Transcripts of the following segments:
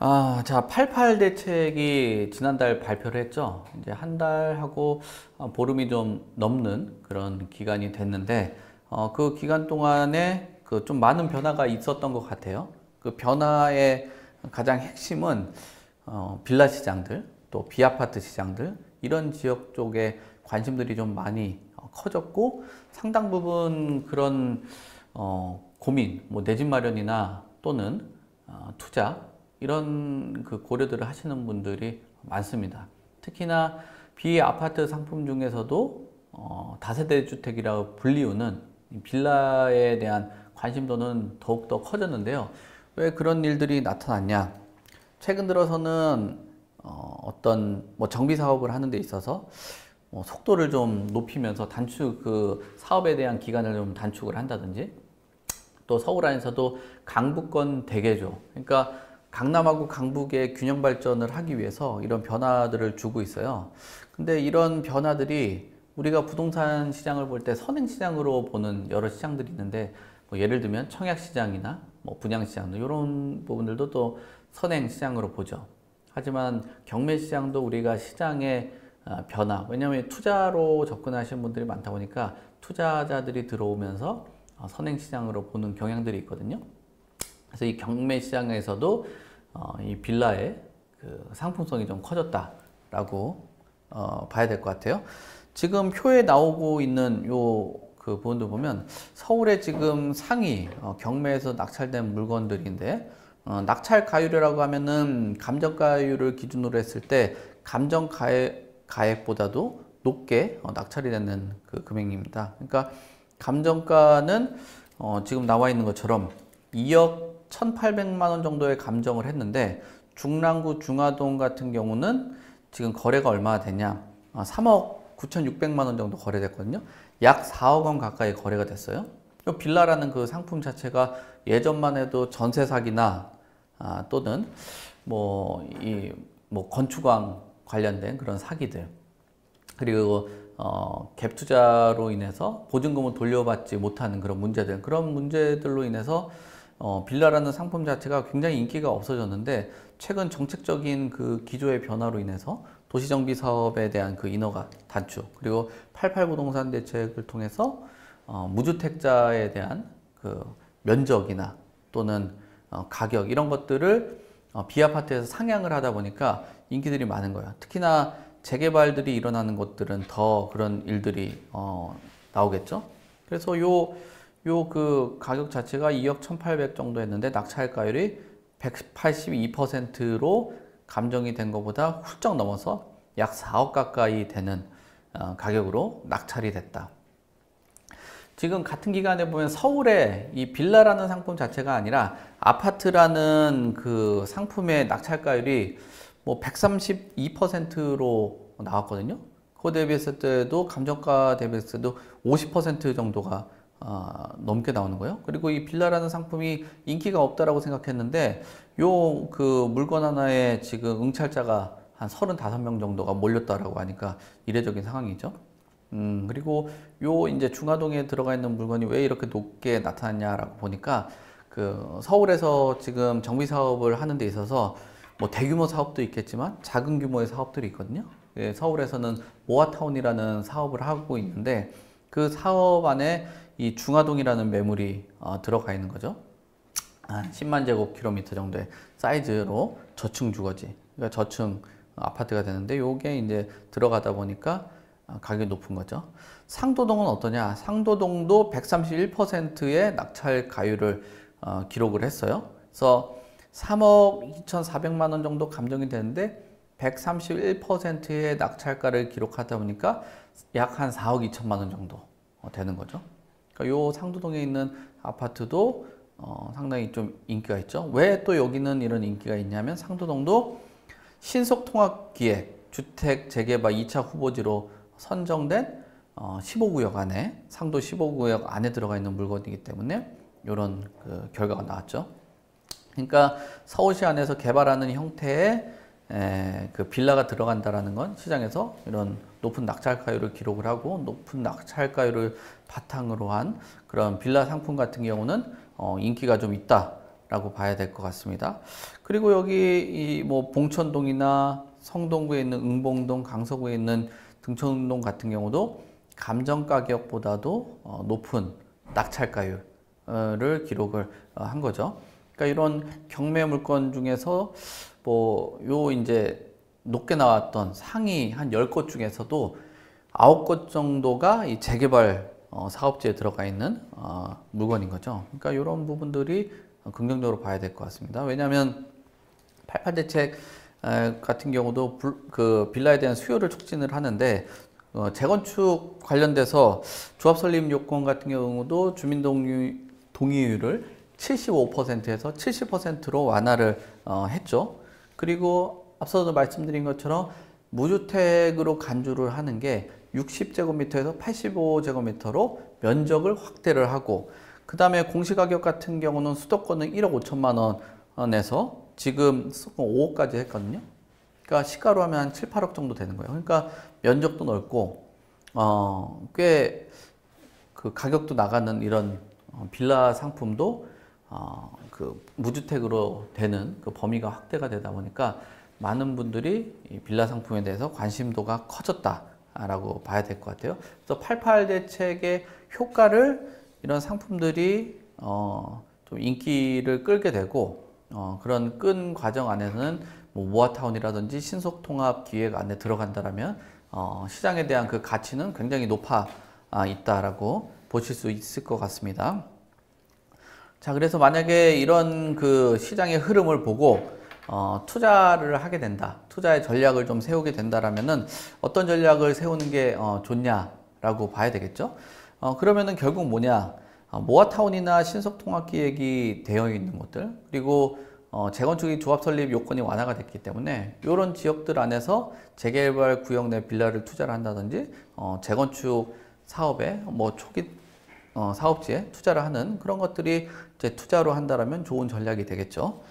아, 자, 88 대책이 지난달 발표를 했죠. 이제 한 달하고 어, 보름이 좀 넘는 그런 기간이 됐는데, 어, 그 기간 동안에 그 좀 많은 변화가 있었던 것 같아요. 그 변화의 가장 핵심은 어, 빌라 시장들, 또 비아파트 시장들, 이런 지역 쪽에 관심들이 좀 많이 어, 커졌고, 상당 부분 그런 어, 고민, 뭐 내 집 마련이나 또는 어, 투자, 이런 그 고려들을 하시는 분들이 많습니다. 특히나 비아파트 상품 중에서도 어, 다세대 주택이라고 불리우는 빌라에 대한 관심도는 더욱더 커졌는데요. 왜 그런 일들이 나타났냐? 최근 들어서는 어, 어떤 뭐 정비 사업을 하는 데 있어서 뭐 속도를 좀 높이면서 단축 그 사업에 대한 기간을 좀 단축을 한다든지 또 서울 안에서도 강북권 대개조 그러니까 강남하고 강북의 균형 발전을 하기 위해서 이런 변화들을 주고 있어요. 근데 이런 변화들이 우리가 부동산 시장을 볼 때 선행 시장으로 보는 여러 시장들이 있는데 뭐 예를 들면 청약 시장이나 뭐 분양 시장 이런 부분들도 또 선행 시장으로 보죠. 하지만 경매 시장도 우리가 시장의 어, 변화 왜냐하면 투자로 접근하시는 분들이 많다 보니까 투자자들이 들어오면서 어, 선행 시장으로 보는 경향들이 있거든요. 그래서 이 경매 시장에서도 어, 이 빌라의 그 상품성이 좀 커졌다라고 어, 봐야 될 것 같아요. 지금 표에 나오고 있는 요 그 부분도 보면 서울에 지금 상위 어, 경매에서 낙찰된 물건들인데 어, 낙찰 가율이라고 하면은 감정 가율을 기준으로 했을 때 감정 가액, 가액보다도 높게 어, 낙찰이 되는 그 금액입니다. 그러니까 감정가는 어, 지금 나와 있는 것처럼 2억 1,800만 원 정도의 감정을 했는데 중랑구 중화동 같은 경우는 지금 거래가 얼마나 되냐? 3억 아, 9,600만 원 정도 거래됐거든요. 약 4억 원 가까이 거래가 됐어요. 이 빌라라는 그 상품 자체가 예전만 해도 전세 사기나 아, 또는 뭐 이뭐 건축왕 관련된 그런 사기들 그리고 어, 갭 투자로 인해서 보증금을 돌려받지 못하는 그런 문제들 그런 문제들로 인해서 어, 빌라라는 상품 자체가 굉장히 인기가 없어졌는데 최근 정책적인 그 기조의 변화로 인해서 도시정비 사업에 대한 그 인허가 단축 그리고 88 부동산 대책을 통해서 어, 무주택자에 대한 그 면적이나 또는 어, 가격 이런 것들을 어, 비아파트에서 상향을 하다 보니까 인기들이 많은 거예요. 특히나 재개발들이 일어나는 곳들은 더 그런 일들이 어, 나오겠죠. 그래서 요 요 그 가격 자체가 2억 1,800 정도 했는데 낙찰가율이 182%로 감정이 된 것보다 훌쩍 넘어서 약 4억 가까이 되는 어, 가격으로 낙찰이 됐다. 지금 같은 기간에 보면 서울에 이 빌라라는 상품 자체가 아니라 아파트라는 그 상품의 낙찰가율이 뭐 132%로 나왔거든요. 그거 대비했을 때도 감정가 대비했을 때도 50% 정도가 어, 넘게 나오는 거예요. 그리고 이 빌라라는 상품이 인기가 없다라고 생각했는데 요 그 물건 하나에 지금 응찰자가 한 35명 정도가 몰렸다라고 하니까 이례적인 상황이죠. 음, 그리고 요 이제 중화동에 들어가 있는 물건이 왜 이렇게 높게 나타났냐라고 보니까 그 서울에서 지금 정비 사업을 하는 데 있어서 뭐 대규모 사업도 있겠지만 작은 규모의 사업들이 있거든요. 예, 서울에서는 모아타운이라는 사업을 하고 있는데 그 사업 안에 이 중화동이라는 매물이 어, 들어가 있는 거죠. 한 10만 제곱킬로미터 정도의 사이즈로 저층 주거지, 그러니까 저층 아파트가 되는데 요게 이제 들어가다 보니까 어, 가격이 높은 거죠. 상도동은 어떠냐? 상도동도 131%의 낙찰 가율을 어, 기록을 했어요. 그래서 3억 2,400만 원 정도 감정이 되는데 131%의 낙찰가를 기록하다 보니까 약 한 4억 2천만 원 정도 어, 되는 거죠. 그러니까 요 상도동에 있는 아파트도 어, 상당히 좀 인기가 있죠. 왜 또 여기는 이런 인기가 있냐면 상도동도 신속통합기획 주택 재개발 2차 후보지로 선정된 어, 15구역 안에 상도 15구역 안에 들어가 있는 물건이기 때문에 이런 그 결과가 나왔죠. 그러니까 서울시 안에서 개발하는 형태의 에, 그 빌라가 들어간다라는 건 시장에서 이런 높은 낙찰가율을 기록을 하고 높은 낙찰가율을 바탕으로 한 그런 빌라 상품 같은 경우는 어, 인기가 좀 있다. 라고 봐야 될 것 같습니다. 그리고 여기 이 뭐 봉천동이나 성동구에 있는 응봉동, 강서구에 있는 등촌동 같은 경우도 감정 가격보다도 어, 높은 낙찰가율을 기록을 어, 한 거죠. 그러니까 이런 경매 물건 중에서 뭐 요 이제 높게 나왔던 상위 한 10곳 중에서도 9곳 정도가 이 재개발 어, 사업지에 들어가 있는 어, 물건인 거죠. 그러니까 이런 부분들이 긍정적으로 봐야 될 것 같습니다. 왜냐하면 88 대책 같은 경우도 그 빌라에 대한 수요를 촉진을 하는데 어, 재건축 관련돼서 조합 설립 요건 같은 경우도 주민 동의, 동의율을 75%에서 70%로 완화를 어, 했죠. 그리고 앞서도 말씀드린 것처럼 무주택으로 간주를 하는 게 60제곱미터에서 85제곱미터로 면적을 확대를 하고 그 다음에 공시가격 같은 경우는 수도권은 1억 5천만 원에서 지금 5억까지 했거든요. 그러니까 시가로 하면 한 7, 8억 정도 되는 거예요. 그러니까 면적도 넓고 어, 꽤 그 가격도 나가는 이런 어, 빌라 상품도 어, 그 무주택으로 되는 그 범위가 확대가 되다 보니까 많은 분들이 이 빌라 상품에 대해서 관심도가 커졌다라고 봐야 될 것 같아요. 그래서 88 대책의 효과를 이런 상품들이 어, 좀 인기를 끌게 되고 어, 그런 끈 과정 안에서는 뭐 모아타운이라든지 신속통합 기획 안에 들어간다라면 어, 시장에 대한 그 가치는 굉장히 높아 아, 있다라고 보실 수 있을 것 같습니다. 자, 그래서 만약에 이런 그 시장의 흐름을 보고 어, 투자를 하게 된다. 투자의 전략을 좀 세우게 된다라면은 어떤 전략을 세우는 게 어, 좋냐라고 봐야 되겠죠. 어, 그러면은 결국 뭐냐? 어, 모아타운이나 신속통합기획이 되어 있는 곳들 그리고 어, 재건축이 조합 설립 요건이 완화가 됐기 때문에 이런 지역들 안에서 재개발 구역 내 빌라를 투자를 한다든지 어, 재건축 사업에 뭐 초기 어, 사업지에 투자를 하는 그런 것들이 투자로 한다라면 좋은 전략이 되겠죠.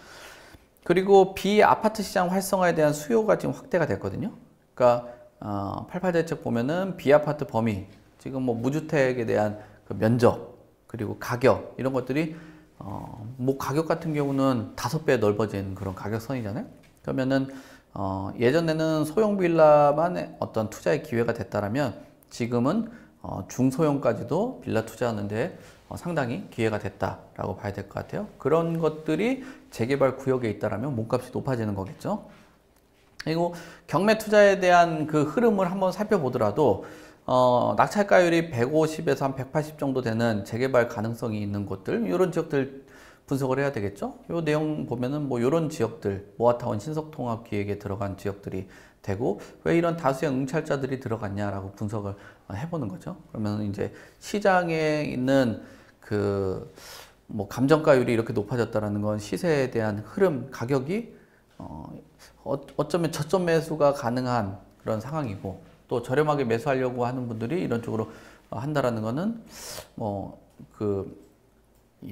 그리고 비아파트 시장 활성화에 대한 수요가 지금 확대가 됐거든요. 그러니까 어, 88대책 보면은 비아파트 범위 지금 뭐 무주택에 대한 그 면적 그리고 가격 이런 것들이 어, 뭐 가격 같은 경우는 다섯 배 넓어진 그런 가격선이잖아요. 그러면은 어, 예전에는 소형 빌라만 어떤 투자의 기회가 됐다라면 지금은 어, 중소형까지도 빌라 투자하는데 어, 상당히 기회가 됐다라고 봐야 될 것 같아요. 그런 것들이 재개발 구역에 있다라면 몸값이 높아지는 거겠죠. 그리고 경매 투자에 대한 그 흐름을 한번 살펴보더라도 어, 낙찰가율이 150에서 한 180 정도 되는 재개발 가능성이 있는 곳들, 이런 지역들 분석을 해야 되겠죠. 이 내용 보면은 뭐 이런 지역들, 모아타운 신속통합 기획에 들어간 지역들이 되고 왜 이런 다수의 응찰자들이 들어갔냐라고 분석을 해보는 거죠. 그러면 이제 시장에 있는 그 뭐 감정가율이 이렇게 높아졌다라는 건 시세에 대한 흐름, 가격이 어, 어 어쩌면 저점 매수가 가능한 그런 상황이고 또 저렴하게 매수하려고 하는 분들이 이런 쪽으로 한다라는 거는 뭐그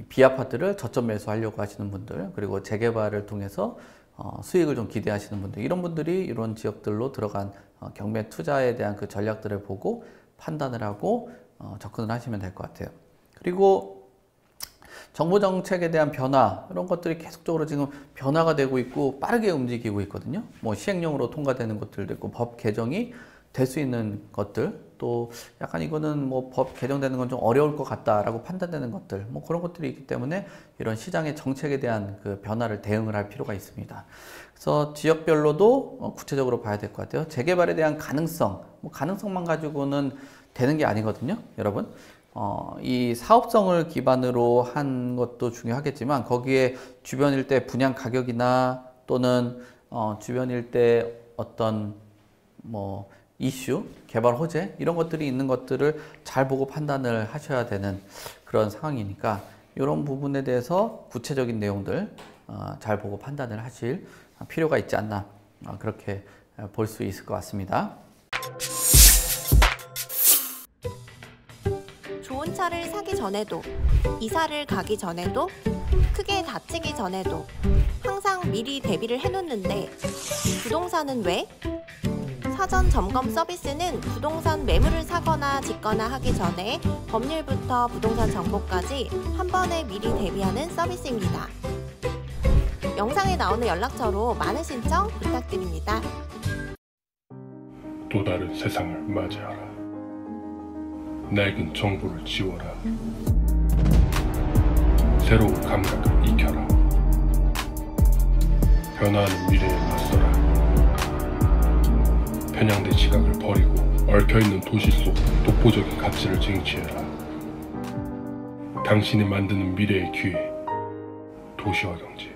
비아파트를 저점 매수하려고 하시는 분들 그리고 재개발을 통해서 어, 수익을 좀 기대하시는 분들 이런 분들이 이런 지역들로 들어간 어, 경매 투자에 대한 그 전략들을 보고 판단을 하고 어, 접근을 하시면 될 것 같아요. 그리고 정부 정책에 대한 변화 이런 것들이 계속적으로 지금 변화가 되고 있고 빠르게 움직이고 있거든요. 뭐 시행령으로 통과되는 것들도 있고 법 개정이 될 수 있는 것들 또 약간 이거는 뭐 법 개정되는 건 좀 어려울 것 같다라고 판단되는 것들 뭐 그런 것들이 있기 때문에 이런 시장의 정책에 대한 그 변화를 대응을 할 필요가 있습니다. 그래서 지역별로도 어, 구체적으로 봐야 될 것 같아요. 재개발에 대한 가능성, 뭐 가능성만 가지고는 되는 게 아니거든요, 여러분. 어, 이 사업성을 기반으로 한 것도 중요하겠지만 거기에 주변 일대 분양 가격이나 또는 어, 주변 일대 어떤 뭐 이슈, 개발 호재 이런 것들이 있는 것들을 잘 보고 판단을 하셔야 되는 그런 상황이니까 이런 부분에 대해서 구체적인 내용들 어, 잘 보고 판단을 하실 필요가 있지 않나 어, 그렇게 볼 수 있을 것 같습니다. 좋은 차를 사기 전에도 이사를 가기 전에도 크게 다치기 전에도 항상 미리 대비를 해놓는데 부동산은 왜? 사전 점검 서비스는 부동산 매물을 사거나 짓거나 하기 전에 법률부터 부동산 정보까지 한 번에 미리 대비하는 서비스입니다. 영상에 나오는 연락처로 많은 신청 부탁드립니다. 또 다른 세상을 맞이하라. 낡은 정보를 지워라. 새로운 감각을 익혀라. 변화하는 미래에 맞서라. 편향된 시각을 버리고 얽혀있는 도시 속 독보적인 가치를 쟁취해라. 당신이 만드는 미래의 기회. 도시와 경제.